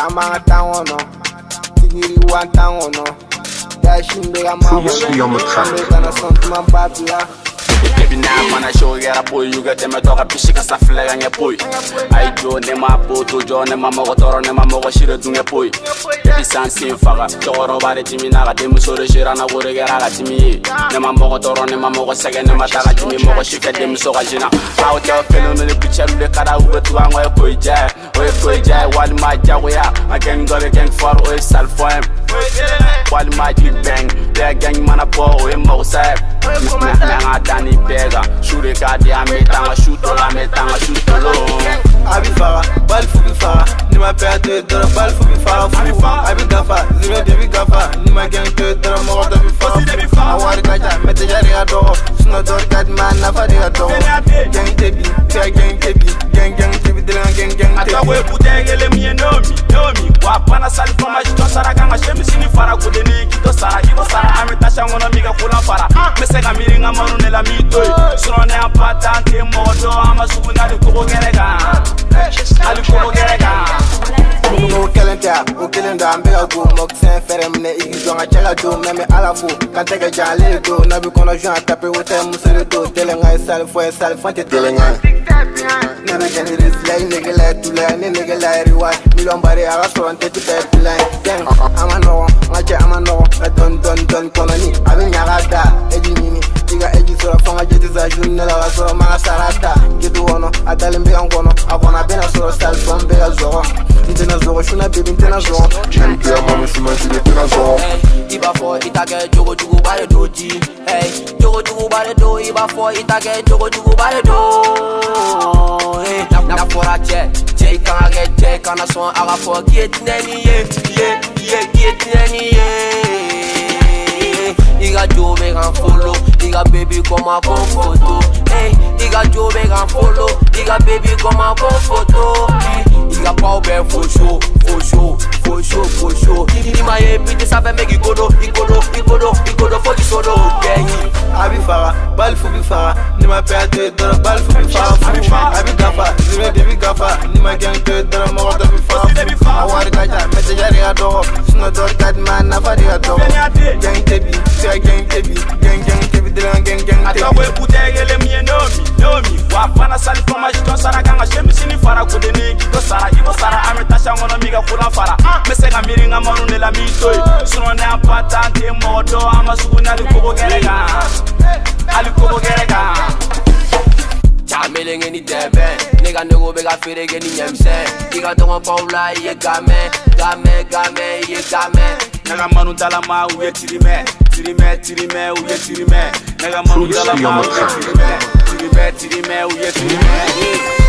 Chama tango no Tigiri Baby now when I show you a boy You get them a talk a bitch Cause I feel like I'm a boy. I do ne ma po to jo ne ma mogo toro ne ma mogo shire dung a boy. Baby san sin faga Choro bare jimi naga Demu sore shira na gore gara ga jimi Ne ma mogo toro ne ma mogo sege ne ma taga jimi Mogo shike demu soga jina How tell fellow no ne bitch Lule kada uge tuwa ngoye koi jaye Oye koi jaye wali ma jago ya A gang gobe gang for oye salfoem Wali ma jibeng Yeah gang mana po oye mogo saeb bega Shure ka di ame tanga shuto la me tanga shuto lo Abi faga, bal fubi faga Ni ma pea te dara bal fubi faga fu Abi gafa, zime debi gafa Ni ma gang te dara mogo da bi faga A wari kaja, mete jari ga dogo Suna dori kadi ma nafa di ga dogo Gang tebi, pea gang tebi Gang gang tebi, dila gang gang Ata we tebi butegele miye nomi nomi Wa pana sali fama jito sara kanga shemi sini fara Kudeni kito sara iko sara Ame tasha ngono miga kula fara o o kelen don an bɛ ka go mɔkisɛn fɛrɛ minɛ i k'i jɔn ka cɛ ka don mɛ mɛ ala fo kan tɛ kɛ jan ale de don n'a bi kɔnɔ zuan a tape o tɛ muso de don tɛlɛnga ye sali fɔ ye sali fɔn tɛ tɛlɛnga ye ne bɛ kɛ ni resila i negela ye tula ye ne negela ye riwa miliyɔn bari a ka sɔrɔ n tɛ ti bɛɛ bila ye gɛng a ma nɔgɔ n ka cɛ a ma nɔgɔ ka dɔni dɔni dɔni kɔnɔni a bɛ ɲaga da eji ɲini i ka eji sɔrɔ fɔ n ka jeti sa zuni ne la ka sɔrɔ ma ka sara ta jetu kɔnɔ a dalen bɛ ka n kɔnɔ a kɔnɔ a bɛna sɔrɔ sali fɔ n bɛ ka zɔgɔ n tɛna zɔgɔ suna bebi n tɛna zɔgɔ MPA mami suna jini tena zɔn Hey, iba fɔ i ta kɛ jogojugu ba de do ji hey, jogojugu ba de do i b'a fɔ i ta kɛ jogojugu ba de do hey, n'a n'a fɔra cɛ cɛ i kan ka kɛ cɛ i kana sɔn a ka fɔ k'i ye tinɛni ye ye ye k'i ye tinɛni ye i ka jo bɛ kan folo i ka baby kɔma ko foto hey, i ka jo bɛ kan folo i ka baby kɔma ko foto hey, fosho i ma ye piti sanfɛ mɛ k'i kodo i kodo i kodo i kodo fo k'i sodo gɛɲi a bi faga bali fu bi faga ni ma pɛya to ye dɔrɔn bali fu bi faga fu a bi gafa zime de bi gafa ni ma gɛn to ye dɔrɔn mɔgɔ dɔ bi faga a wari ka ca mɛ tɛja de ka dɔgɔ sinɔ dɔri ka di ma nafa de ka dɔgɔ gɛng tebi fɛn gɛng tebi gɛng gɛng tebi dɔrɔn gɛng gɛng Ata tebi we butegele miye nomi nomi Wa pana sali fama jito sara kanga shemi sini fara Kudeni kito sara iko sara Ame tasha ngono miga kula fara ah, Mesega miringa manu nela mitoi Suno ne apata ante modo Ama sugu nali koko gerega. Ali koko gerega. Camelenge ni tɛbɛn ne ka nego bɛ ka feere kɛ ni ɲɛmisɛn i ka tɔgɔ paw la i ye gamɛ gamɛ gamɛ i ye gamɛ Nega manu dalama u ye tirimɛ Tirimɛ tirimɛ u ye Nega manu dalama u ye tirimɛ Tirimɛ tirimɛ u ye tirimɛ